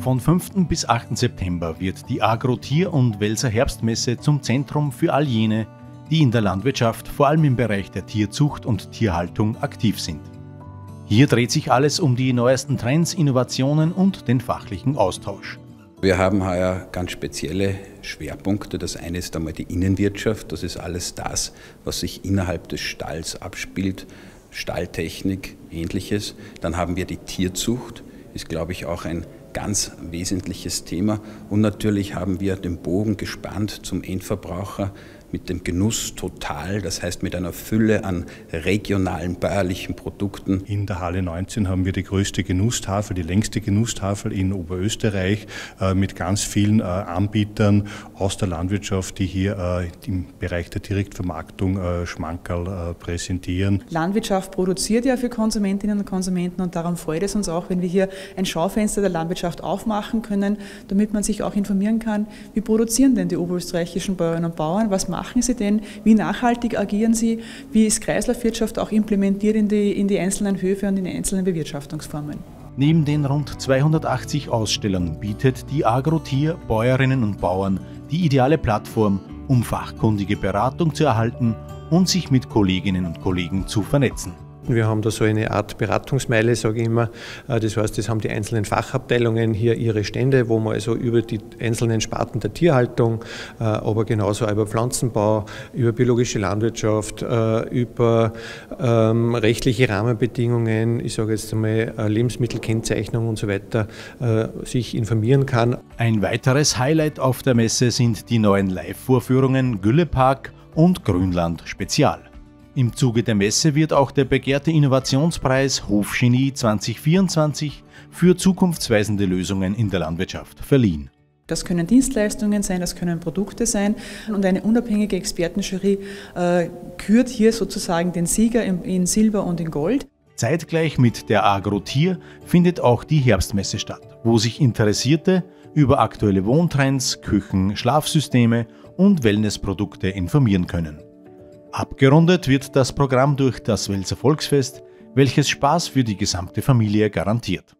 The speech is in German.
Von 5. bis 8. September wird die Agro-Tier- und Welser Herbstmesse zum Zentrum für all jene, die in der Landwirtschaft vor allem im Bereich der Tierzucht und Tierhaltung aktiv sind. Hier dreht sich alles um die neuesten Trends, Innovationen und den fachlichen Austausch. Wir haben heuer ganz spezielle Schwerpunkte. Das eine ist einmal die Innenwirtschaft. Das ist alles das, was sich innerhalb des Stalls abspielt. Stalltechnik, ähnliches. Dann haben wir die Tierzucht, ist, glaube ich, auch ein ganz wesentliches Thema. Und natürlich haben wir den Bogen gespannt zum Endverbraucher mit dem Genuss total, das heißt mit einer Fülle an regionalen bäuerlichen Produkten. In der Halle 19 haben wir die größte Genusstafel, die längste Genusstafel in Oberösterreich äh, mit ganz vielen äh, Anbietern aus der Landwirtschaft, die hier äh, im Bereich der Direktvermarktung Schmankerl präsentieren. Landwirtschaft produziert ja für Konsumentinnen und Konsumenten und darum freut es uns auch, wenn wir hier ein Schaufenster der Landwirtschaft aufmachen können, damit man sich auch informieren kann, wie produzieren denn die oberösterreichischen Bäuerinnen und Bauern, was machen machen Sie denn? Wie nachhaltig agieren Sie? Wie ist Kreislaufwirtschaft auch implementiert in die, in die einzelnen Höfe und in die einzelnen Bewirtschaftungsformen? Neben den rund 280 Ausstellern bietet die Agrotier Bäuerinnen und Bauern die ideale Plattform, um fachkundige Beratung zu erhalten und sich mit Kolleginnen und Kollegen zu vernetzen. Wir haben da so eine Art Beratungsmeile, sage ich immer. Äh, das heißt, das haben die einzelnen Fachabteilungen hier ihre Stände, wo man also über die einzelnen Sparten der Tierhaltung, äh, aber genauso über Pflanzenbau, über biologische Landwirtschaft, äh, über ähm, rechtliche Rahmenbedingungen, ich sage jetzt einmal Lebensmittelkennzeichnung und so weiter, sich informieren kann. Ein weiteres Highlight auf der Messe sind die neuen Live-Vorführungen Güllepark und Grünland Spezial. Im Zuge der Messe wird auch der begehrte Innovationspreis Hofgenie 2024 für zukunftsweisende Lösungen in der Landwirtschaft verliehen. Das können Dienstleistungen sein, das können Produkte sein und eine unabhängige Expertenjury äh, kürt hier sozusagen den Sieger in, in Silber und in Gold. Zeitgleich mit der Agrotier findet auch die Herbstmesse statt, wo sich Interessierte über aktuelle Wohntrends, Küchen, Schlafsysteme und Wellnessprodukte informieren können. Abgerundet wird das Programm durch das Welser Volksfest, welches Spaß für die gesamte Familie garantiert.